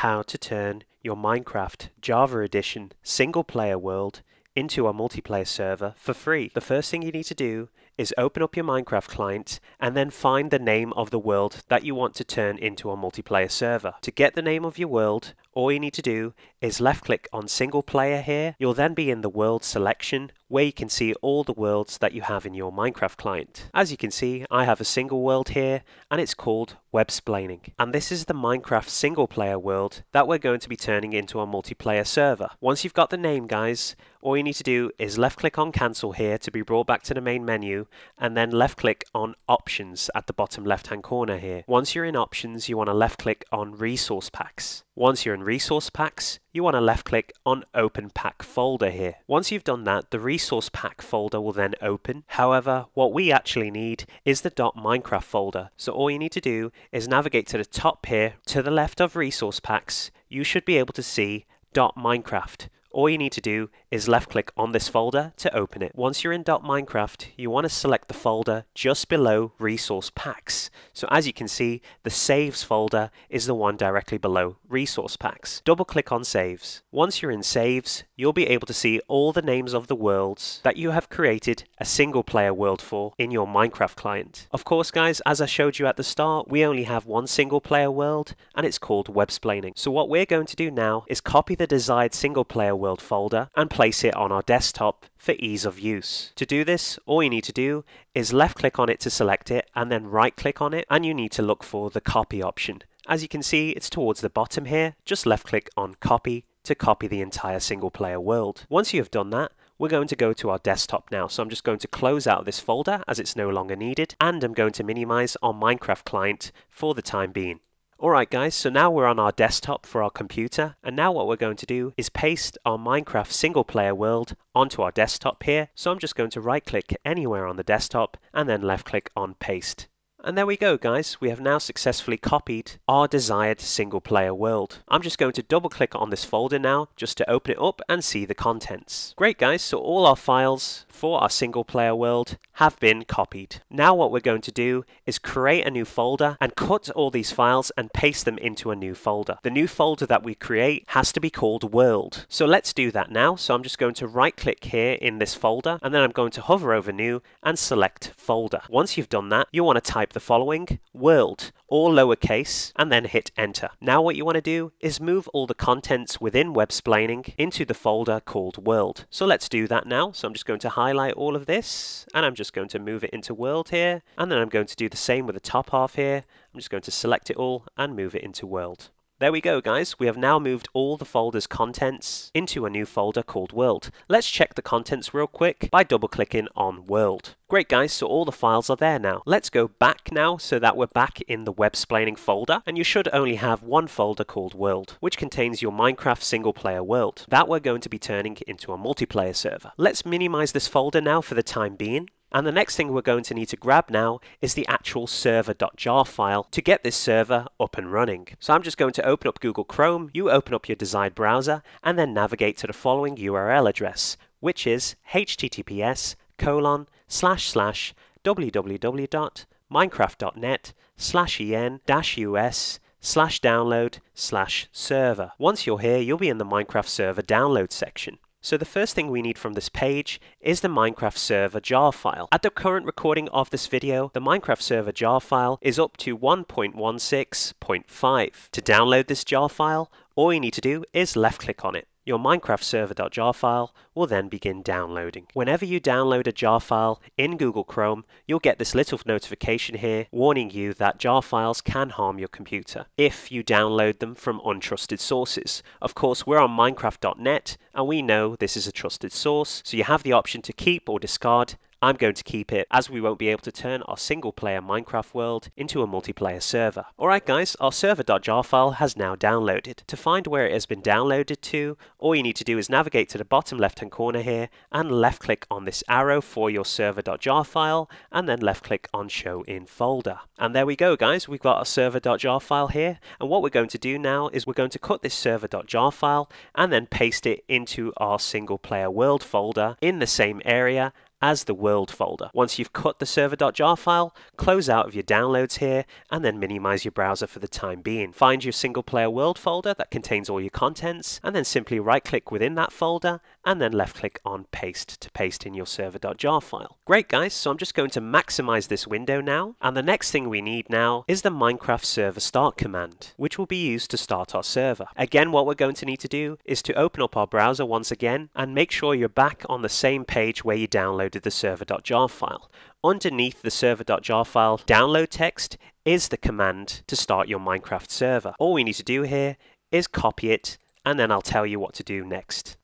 how to turn your Minecraft Java Edition single player world into a multiplayer server for free. The first thing you need to do is open up your Minecraft client and then find the name of the world that you want to turn into a multiplayer server. To get the name of your world, all you need to do is left click on single player here. You'll then be in the world selection where you can see all the worlds that you have in your Minecraft client. As you can see, I have a single world here and it's called Websplaining. And this is the Minecraft single player world that we're going to be turning into a multiplayer server. Once you've got the name guys, all you need to do is left click on cancel here to be brought back to the main menu and then left click on options at the bottom left hand corner here. Once you're in options you want to left click on resource packs. Once you're in resource packs, you want to left click on open pack folder here. Once you've done that, the resource pack folder will then open. However, what we actually need is the .minecraft folder. So all you need to do is navigate to the top here, to the left of resource packs, you should be able to see .minecraft all you need to do is left click on this folder to open it. Once you're in .minecraft, you want to select the folder just below resource packs. So as you can see, the saves folder is the one directly below resource packs. Double click on saves. Once you're in saves, you'll be able to see all the names of the worlds that you have created a single player world for in your Minecraft client. Of course guys, as I showed you at the start, we only have one single player world and it's called Websplaining. So what we're going to do now is copy the desired single player world world folder and place it on our desktop for ease of use. To do this, all you need to do is left click on it to select it and then right click on it and you need to look for the copy option. As you can see, it's towards the bottom here. Just left click on copy to copy the entire single player world. Once you have done that, we're going to go to our desktop now. So I'm just going to close out this folder as it's no longer needed and I'm going to minimize our Minecraft client for the time being. Alright guys, so now we're on our desktop for our computer and now what we're going to do is paste our Minecraft single player world onto our desktop here. So I'm just going to right click anywhere on the desktop and then left click on paste. And there we go guys, we have now successfully copied our desired single player world. I'm just going to double click on this folder now just to open it up and see the contents. Great guys, so all our files for our single player world have been copied. Now what we're going to do is create a new folder and cut all these files and paste them into a new folder. The new folder that we create has to be called world. So let's do that now. So I'm just going to right click here in this folder and then I'm going to hover over new and select folder. Once you've done that, you want to type the following world, all lowercase, and then hit enter. Now what you want to do is move all the contents within Websplaining into the folder called world. So let's do that now. So I'm just going to highlight all of this and I'm just going to move it into world here and then I'm going to do the same with the top half here. I'm just going to select it all and move it into world. There we go guys, we have now moved all the folder's contents into a new folder called World. Let's check the contents real quick by double clicking on World. Great guys, so all the files are there now. Let's go back now so that we're back in the Websplaining folder and you should only have one folder called World, which contains your Minecraft single player world. That we're going to be turning into a multiplayer server. Let's minimize this folder now for the time being and the next thing we're going to need to grab now is the actual server.jar file to get this server up and running. So I'm just going to open up Google Chrome, you open up your desired browser, and then navigate to the following URL address, which is https colon slash slash www.minecraft.net slash en dash us slash download slash server. Once you're here, you'll be in the Minecraft server download section. So the first thing we need from this page is the Minecraft server jar file. At the current recording of this video, the Minecraft server jar file is up to 1.16.5. To download this jar file, all you need to do is left click on it. Your Minecraft server.jar file will then begin downloading. Whenever you download a jar file in Google Chrome, you'll get this little notification here warning you that jar files can harm your computer if you download them from untrusted sources. Of course, we're on Minecraft.net and we know this is a trusted source, so you have the option to keep or discard I'm going to keep it as we won't be able to turn our single player Minecraft world into a multiplayer server. Alright guys, our server.jar file has now downloaded. To find where it has been downloaded to, all you need to do is navigate to the bottom left hand corner here and left click on this arrow for your server.jar file and then left click on show in folder. And there we go guys, we've got our server.jar file here and what we're going to do now is we're going to cut this server.jar file and then paste it into our single player world folder in the same area as the world folder. Once you've cut the server.jar file, close out of your downloads here and then minimize your browser for the time being. Find your single player world folder that contains all your contents and then simply right click within that folder and then left click on paste to paste in your server.jar file. Great guys, so I'm just going to maximize this window now and the next thing we need now is the Minecraft server start command which will be used to start our server. Again what we're going to need to do is to open up our browser once again and make sure you're back on the same page where you downloaded the server.jar file. Underneath the server.jar file download text is the command to start your Minecraft server. All we need to do here is copy it and then I'll tell you what to do next.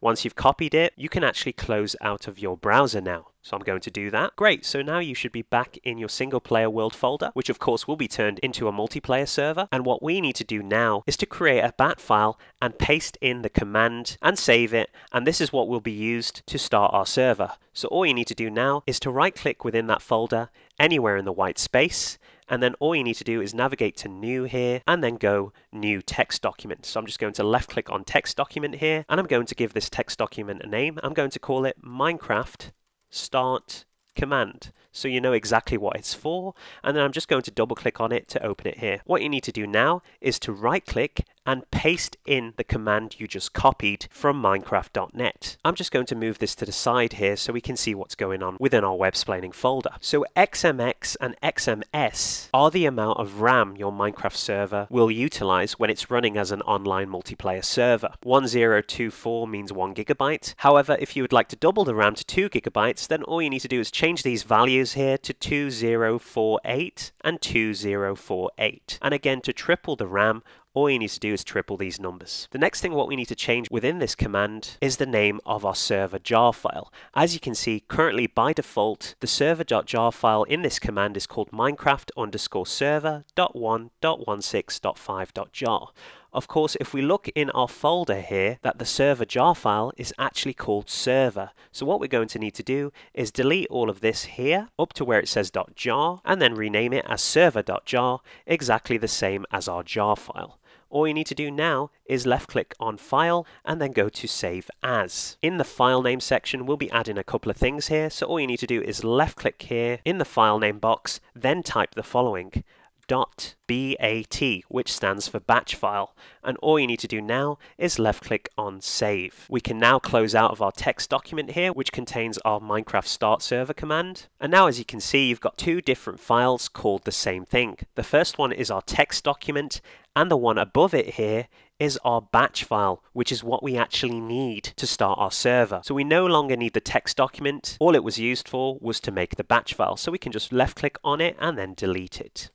Once you've copied it, you can actually close out of your browser now. So I'm going to do that. Great, so now you should be back in your single player world folder, which of course will be turned into a multiplayer server. And what we need to do now is to create a bat file and paste in the command and save it. And this is what will be used to start our server. So all you need to do now is to right click within that folder anywhere in the white space and then all you need to do is navigate to new here and then go new text document. So I'm just going to left click on text document here and I'm going to give this text document a name. I'm going to call it Minecraft start command so you know exactly what it's for and then I'm just going to double click on it to open it here. What you need to do now is to right click and paste in the command you just copied from minecraft.net. I'm just going to move this to the side here so we can see what's going on within our Websplaining folder. So XMX and XMS are the amount of RAM your Minecraft server will utilize when it's running as an online multiplayer server. 1024 means 1 gigabyte. However, if you would like to double the RAM to 2 gigabytes, then all you need to do is change these values here to 2048 and 2048. And again, to triple the RAM, all you need to do is triple these numbers. The next thing what we need to change within this command is the name of our server jar file. As you can see, currently by default, the server.jar file in this command is called minecraft underscore server.1.16.5.jar. Of course, if we look in our folder here, that the server jar file is actually called server. So what we're going to need to do is delete all of this here up to where it says .jar and then rename it as server.jar, exactly the same as our jar file all you need to do now is left click on file and then go to save as. In the file name section we'll be adding a couple of things here so all you need to do is left click here in the file name box then type the following BAT, which stands for batch file. And all you need to do now is left click on save. We can now close out of our text document here, which contains our Minecraft start server command. And now as you can see, you've got two different files called the same thing. The first one is our text document, and the one above it here is our batch file, which is what we actually need to start our server. So we no longer need the text document. All it was used for was to make the batch file. So we can just left click on it and then delete it.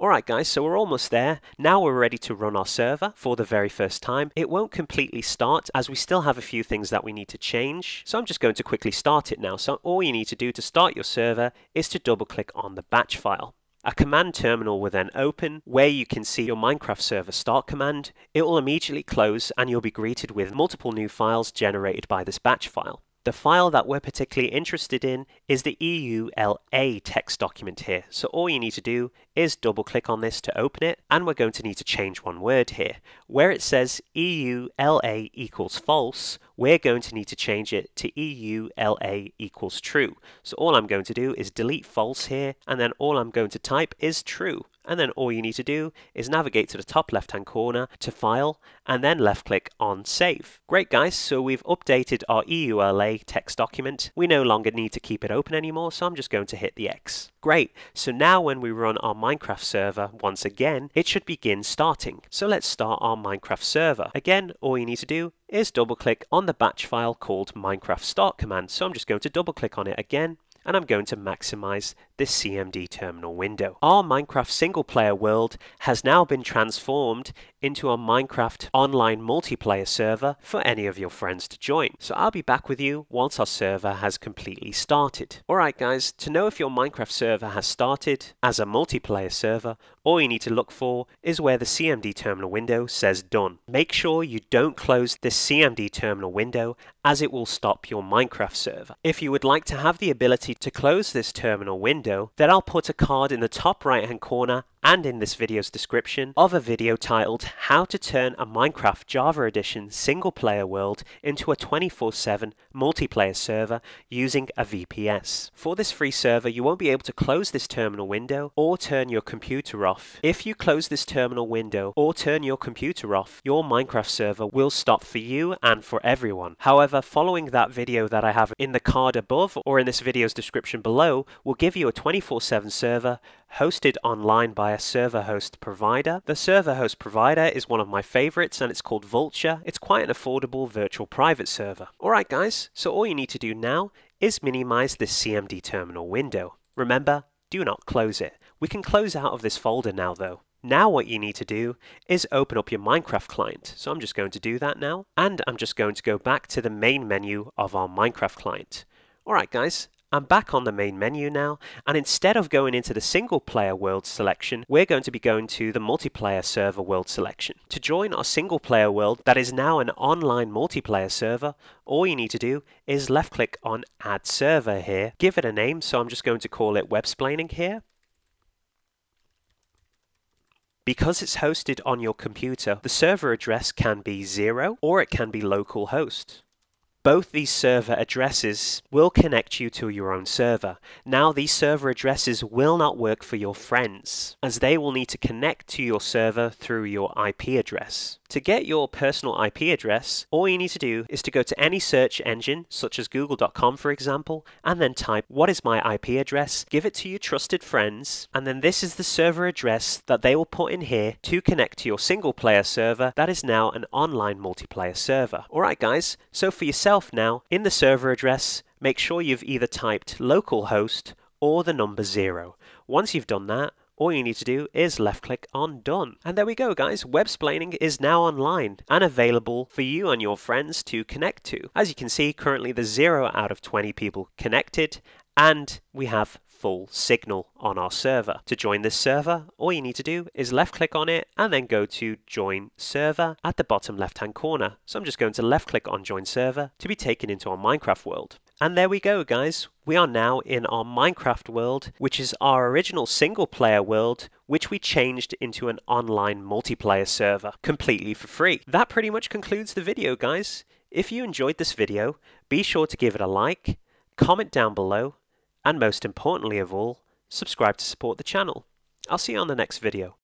Alright guys, so we're almost there. Now we're ready to run our server for the very first time. It won't completely start as we still have a few things that we need to change. So I'm just going to quickly start it now. So all you need to do to start your server is to double click on the batch file. A command terminal will then open where you can see your Minecraft server start command. It will immediately close and you'll be greeted with multiple new files generated by this batch file. The file that we're particularly interested in is the EULA text document here. So all you need to do is double click on this to open it and we're going to need to change one word here. Where it says EULA equals false, we're going to need to change it to EULA equals true. So all I'm going to do is delete false here and then all I'm going to type is true and then all you need to do is navigate to the top left hand corner to file and then left click on save. Great guys, so we've updated our EULA text document. We no longer need to keep it open anymore, so I'm just going to hit the X. Great, so now when we run our Minecraft server once again, it should begin starting. So let's start our Minecraft server. Again, all you need to do is double click on the batch file called Minecraft start command. So I'm just going to double click on it again and I'm going to maximize this CMD terminal window. Our Minecraft single player world has now been transformed into a Minecraft online multiplayer server for any of your friends to join. So I'll be back with you once our server has completely started. Alright guys, to know if your Minecraft server has started as a multiplayer server, all you need to look for is where the CMD terminal window says done. Make sure you don't close this CMD terminal window as it will stop your Minecraft server. If you would like to have the ability to close this terminal window, then I'll put a card in the top right hand corner and in this video's description of a video titled How to Turn a Minecraft Java Edition single player world into a 24-7 multiplayer server using a VPS. For this free server you won't be able to close this terminal window or turn your computer off. If you close this terminal window or turn your computer off, your Minecraft server will stop for you and for everyone. However, following that video that I have in the card above or in this video's description below will give you a 24-7 server hosted online by a server host provider. The server host provider is one of my favorites and it's called Vultr. It's quite an affordable virtual private server. Alright guys, so all you need to do now is minimize this CMD terminal window. Remember, do not close it. We can close out of this folder now though. Now what you need to do is open up your Minecraft client. So I'm just going to do that now. And I'm just going to go back to the main menu of our Minecraft client. Alright guys, I'm back on the main menu now, and instead of going into the single player world selection, we're going to be going to the multiplayer server world selection. To join our single player world that is now an online multiplayer server, all you need to do is left click on add server here, give it a name, so I'm just going to call it websplaining here. Because it's hosted on your computer, the server address can be 0 or it can be localhost. Both these server addresses will connect you to your own server. Now these server addresses will not work for your friends as they will need to connect to your server through your IP address. To get your personal IP address, all you need to do is to go to any search engine, such as google.com for example, and then type what is my IP address, give it to your trusted friends, and then this is the server address that they will put in here to connect to your single player server that is now an online multiplayer server. Alright guys, so for yourself now, in the server address, make sure you've either typed localhost or the number zero. Once you've done that, all you need to do is left click on done. And there we go guys, Websplaining is now online and available for you and your friends to connect to. As you can see, currently there's 0 out of 20 people connected and we have full signal on our server. To join this server, all you need to do is left click on it and then go to join server at the bottom left hand corner. So I'm just going to left click on join server to be taken into our Minecraft world. And there we go guys, we are now in our Minecraft world, which is our original single player world, which we changed into an online multiplayer server, completely for free. That pretty much concludes the video guys. If you enjoyed this video, be sure to give it a like, comment down below, and most importantly of all, subscribe to support the channel. I'll see you on the next video.